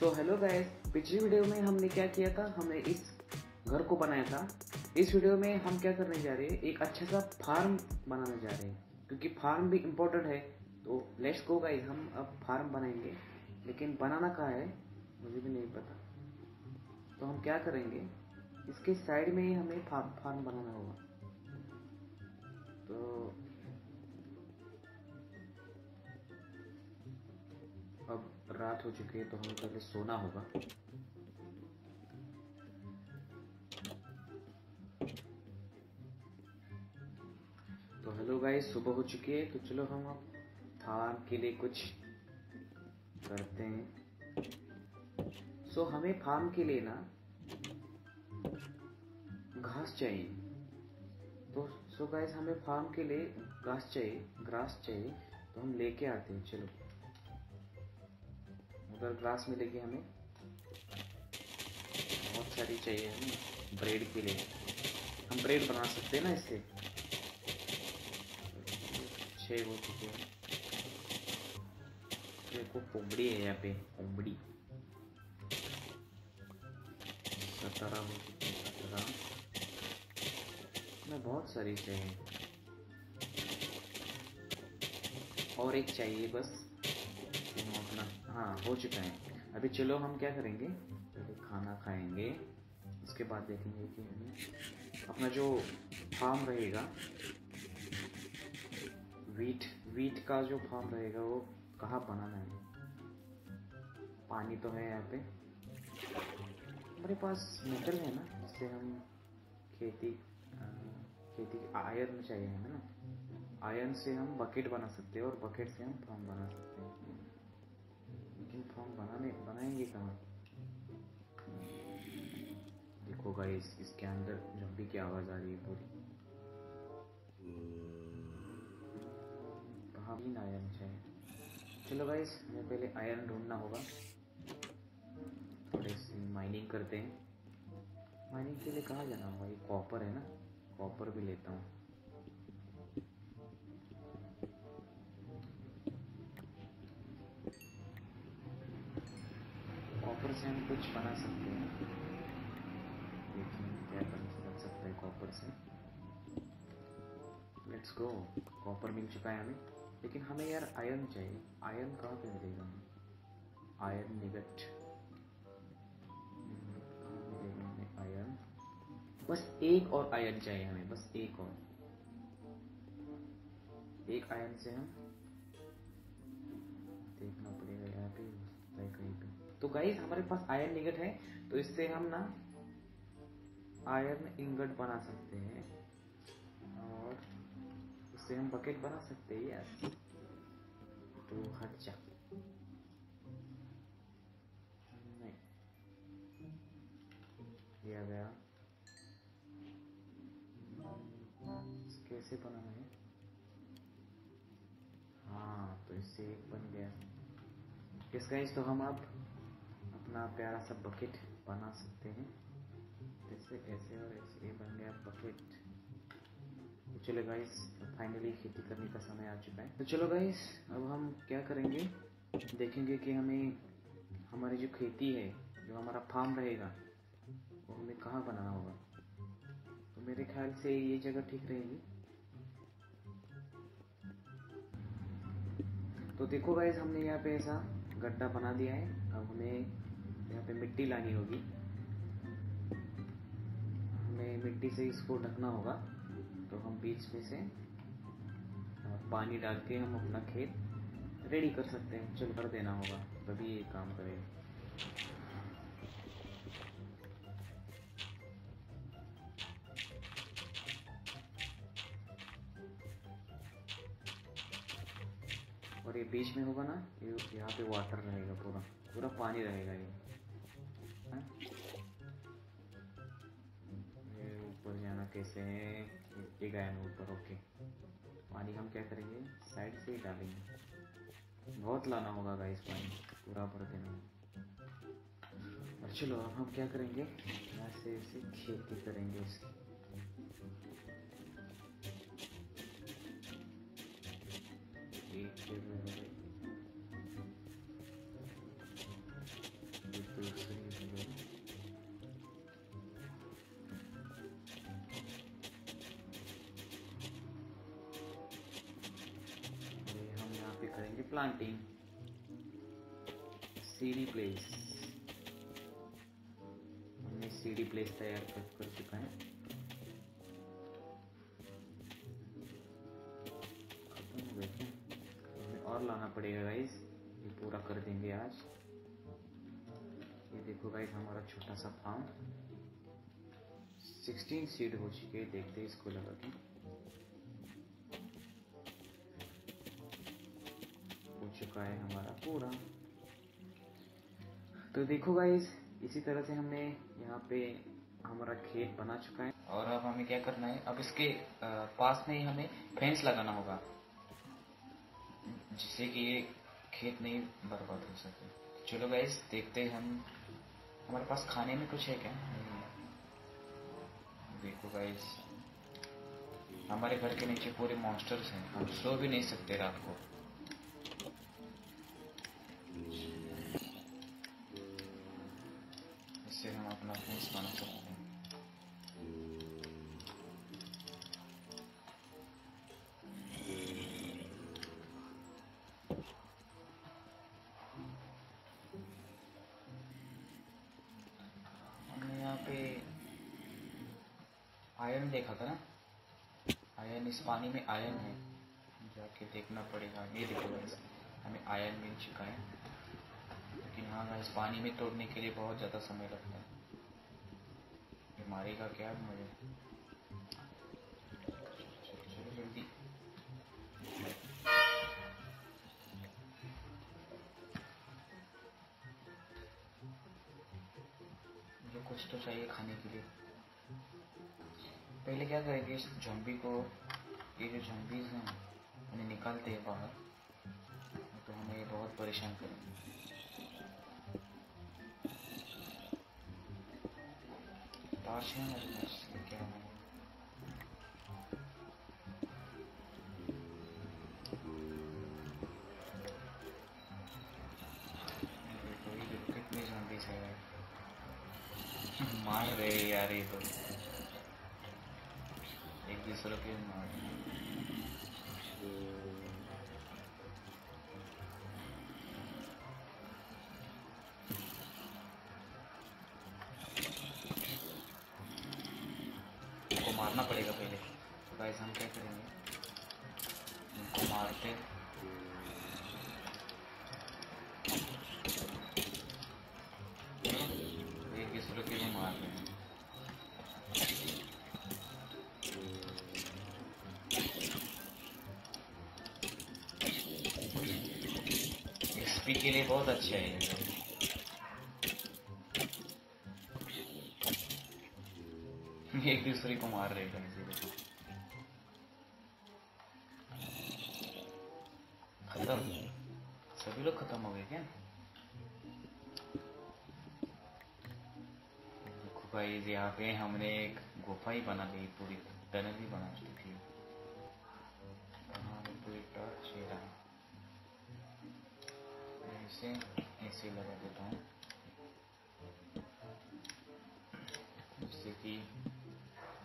तो hello guys पिछली video में हमने क्या किया था? हमने इस घर को बनाया था। इस वीडियो में हम क्या करने जा रहे हैं? एक अच्छा सा फार्म बनाने जा रहे हैं। क्योंकि फार्म भी इम्पोर्टेंट है। तो लेट्स गो गाइस हम अब फार्म बनाएँगे। लेकिन बनाना कहाँ है? मुझे भी नहीं पता। तो हम क्या करेंगे? इसके साइड में ही हमें फार्म बनाना होगा। तो रात हो चुकी है तो हमें पहले सोना होगा। तो हेलो गाइस सुबह हो चुकी है तो चलो हम अब फार्म के लिए कुछ करते हैं। सो so, हमें फार्म के लिए ना घास चाहिए। तो सो so गाइस हमें फार्म के लिए घास चाहिए ग्रास चाहिए तो हम लेके आते हैं चलो। अगर ग्रास मिलेगी हमें। बहुत सारी चाहिए हमें, ब्रेड के लिए। हम ब्रेड बना सकते हैं ना इससे। छः हो चुके हैं। देखो पोमड़ी है यहाँ पे पोमड़ी सत्रह हो चुके हैं, सत्रह। मैं बहुत सारी चाहिए। और एक चाहिए बस। हाँ हो चुका है। अभी चलो हम क्या करेंगे? पहले खाना खाएँगे, उसके बाद देखेंगे कि हमें अपना जो फार्म रहेगा वीट वीट का जो फार्म रहेगा, वो कहाँ बनाना है? पानी तो है यहाँ पे। हमारे पास मेटल है ना, जिससे हम खेती खेती, आयरन चाहिए हमें ना। आयरन से हम बकेट बना सकते हैं और बकेट से हम फार्म बना सकते हैं। लेकिन फार्म बनाने, बनाएँगे कहाँ? देखो गाइस इसके अंदर जम्बी की आवाज़ आ रही है पूरी कहाँ भी आयरन चाहिए चलो गाइस हमें पहले आयरन ढूंढना होगा। थोड़ी सी माइनिंग करते हैं। माइनिंग के लिए कहाँ जाना होगा? ये कॉपर है ना? कॉपर भी लेता हूँ। कॉपर से हम कुछ बना सकते हैं। देखिए क्या बन सकता है कॉपर से। लेट्स गो कॉपर मिल चुका है हमें। लेकिन हमें यार आयरन चाहिए। आयरन कहाँ पे मिलेगा हमें? आयरन निगट आयरन बस एक और आयरन चाहिए हमें। बस एक और। एक आयरन से हम तो गाइस हमारे पास आयरन निगट है तो इससे हम ना आयरन इंगट बना सकते हैं। और इससे हम बकेट बना सकते हैं यार तो हट जा गया। कैसे बनाना है? हाँ तो इससे एक बन गया। इस गाइस तो हम अब अपना प्यारा सा बकेट बना सकते हैं। जैसे ऐसे और ऐसे। ये बन गया बकेट तो चलो गाइस फाइनली खेती करने का समय आ चुका है। तो चलो गाइस अब हम क्या करेंगे? देखेंगे कि हमें हमारी जो खेती है, जो हमारा फार्म रहेगा, वो हमें कहाँ बनाना होगा। तो मेरे ख्याल से ये जगह ठीक रहेगी। तो देखो गाइस हमने यहाँ पे ऐसा गड्ढा बना दिया है। अब हमें यहाँ पे मिट्टी लानी होगी। हमें मिट्टी से इसको ढकना होगा। तो हम बीच में से पानी डाल के हम अपना खेत रेडी कर सकते हैं। चल कर देना होगा, तभी ये काम करेगा। और ये बीच में होगा ना, ये यहाँ पे वाटर रहेगा पूरा पूरा पानी रहेगा ये। कैसे है ये ऊपर ओके। पानी हम क्या करेंगे? साइड से ही डालेंगे। बहुत लाना होगा गाइस पानी। पूरा भर देना। और चलो, अब हम क्या करेंगे? यहाँ से ऐसे खेती करेंगे इसकी प्लांटिंग सीडी प्लेस हमने सीडी प्लेस तैयार कर, कर चुका है। खत्म और लाना पड़ेगा गाइस ये पूरा कर देंगे आज। ये देखो गाइस हमारा छोटा सा फार्म 16 सीड हो चुके देखते हैं इसको लगा के। चुका है हमारा पूरा। तो देखो गाइस इसी तरह से हमने यहाँ पे हमारा खेत बना चुका है। और अब हमें क्या करना है? अब इसके पास में ही हमें फेंस लगाना होगा, जिससे कि ये खेत नहीं बर्बाद हो सके। चलो गाइस देखते हैं हम, हमारे पास खाने में कुछ है क्या? देखो गाइस हमारे घर के नीचे पूरे मॉन्स्टर्स हैं। हम सो भी नहीं सकते रात को। पे आयरन देखा था ना? आयरन इस पानी में आयरन है। जाके देखना पड़ेगा। ये देखो गाइस हमें आयरन मिल चुका है। लेकिन हाँ गाइस पानी में तोड़ने के लिए बहुत ज़्यादा समय लगता है। मारेगा क्या मुझे? मुझे कुछ तो चाहिए खाने के लिए। पहले क्या करेंगे, इस झम्बी को, ये जो झम्बीज हैं, उन्हें निकालते हैं बाहर। तो हमें बहुत परेशान करेंगे। टॉर्च है मेरे पास मार रहे हैं यार ये तो। एक दूसरे के मार हैं। मारना पड़ेगा पहले। तो गाइस हम क्या करेंगे? इनको मारते के लिए बहुत अच्छा है। एक दूसरे को मार रहे हैं। देखो खत्म। सभी लोग खत्म हो गए क्या? देखो भाई, यहाँ पे हमने एक गुफा ही बना ली, पूरी टनल ही बना चुकी इसे ऐसे लगा देता हूँ। जिससे कि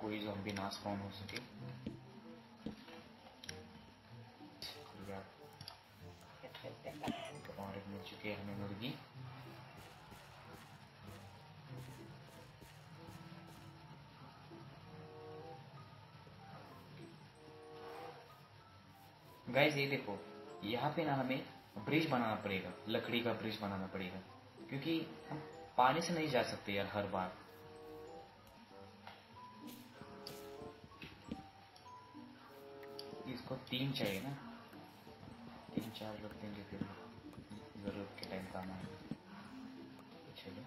कोई जॉम्बी नाश कौन हो सके। और मिल चुके हैं हमें मुर्गी। गाइस ये देखो, यहाँ पे ना हमें ब्रिज बनाना पड़ेगा, लकड़ी का ब्रिज बनाना पड़ेगा, क्योंकि हम पानी से नहीं जा सकते यार हर बार। इसको तीन चाहिए ना? तीन चार लोग देंगे फिर ज़रूरत के टाइम काम आएगा। चलो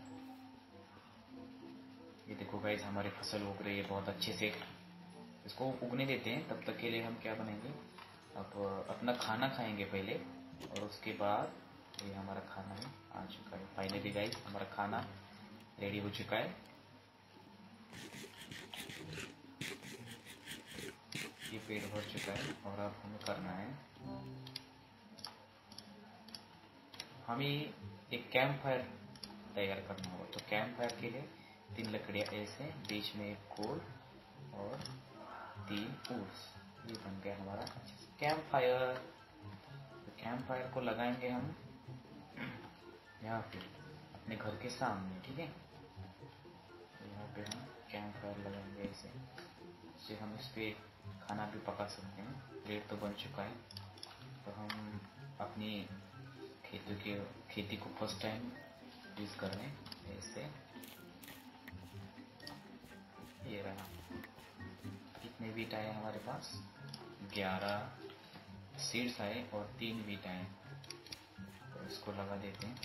ये देखो गाइस हमारी फ़सल उग रही है बहुत अच्छे से। इसको उगने देते हैं, तब तक के लिए हम क्या बनाएँगे? अब अपना खाना खाएँगे पहले। और उसके बाद ये हमारा खाना है, आ चुका है। फाइनली गाइस हमारा खाना रेडी हो चुका है। ये पेट भर चुका है और अब हमें करना है। हमें एक कैंप फायर तैयार करना होगा। तो कैंप फायर के लिए तीन लकड़ियाँ ऐसे, बीच में एक कोल और तीन ऊर्स। ये बन गया हमारा कैंप फायर तो कैंप फायर को लगाएँगे हम। यहाँ पे, अपने घर के सामने, ठीक है? तो यहाँ पे हम कैंप फायर लगाएँगे ऐसे। इससे हम इस पर खाना भी पका सकते हैं। प्लेट तो बन चुका है। तो हम अपनी खेती के, खेती को फ़र्स्ट टाइम यूज़ कर रहे हैं ऐसे। ये रहा। कितने बीट आए हमारे पास? ग्यारह। सीड्स आए और तीन बीट आए। तो इसको लगा देते हैं।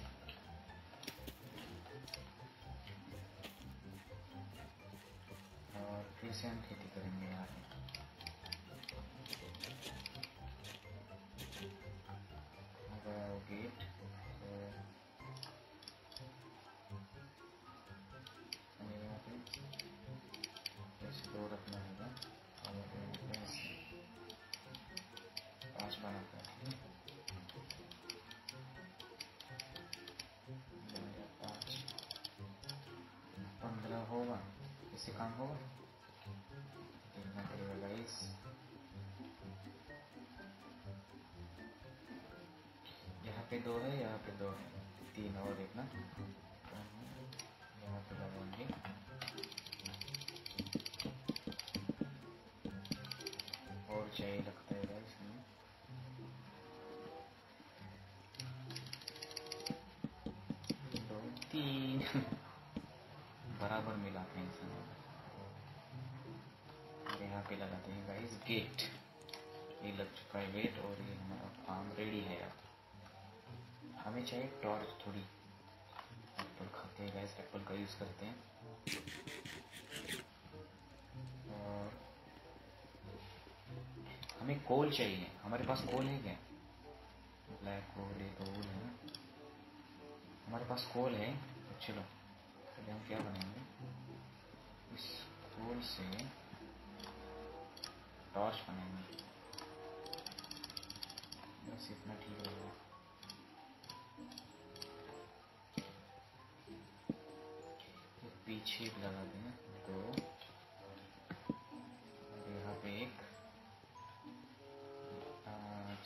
और फिर से हम खेती करेंगे यहाँ इससे काम होगा देखना पड़ेगा गाइस यहाँ पे दो है यहाँ पे दो है तीन और पे लगाएँगे और चाहिए लगता है दो तीन बराबर मिलाते हैं इसमें पे लगाते हैं गाइस गेट ये लग चुका है गेट और ये हमारा फार्म रेडी है अब। हमें चाहिए टॉर्च थोड़ी। एप्पल खाते हैं गाइस एप्पल का यूज़ करते हैं। और हमें कोल चाहिए। हमारे पास कोल है क्या? ब्लैक कोल ये तो है हमारे पास कोल है। चलो, पहले हम क्या बनाएँगे? इस कोल से टॉर्च बनाएँगे। बस इतना ठीक होगा तो पीछे लगा दें तो और यहाँ पे एक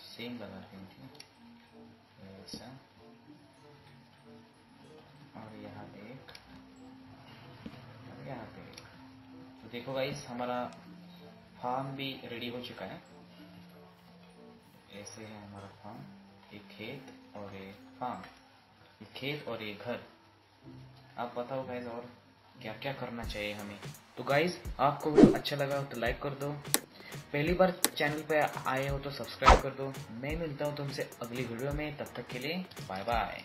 सेम लगाते हैं ठीक ऐसा। और यहाँ पे एक यहाँ पे एक। तो देखो गाइस हमारा फार्म भी रेडी हो चुका है। ऐसे है हमारा फार्म, एक खेत और एक फार्म। खेत और एक घर। आप बताओ गाइस और क्या क्या करना चाहिए हमें। तो गाइज़ आपको वीडियो अच्छा लगा हो तो लाइक कर दो। पहली बार चैनल पे आए हो तो सब्सक्राइब कर दो। मैं मिलता हूँ तुमसे अगली वीडियो में। तब तक के लिए बाय बाय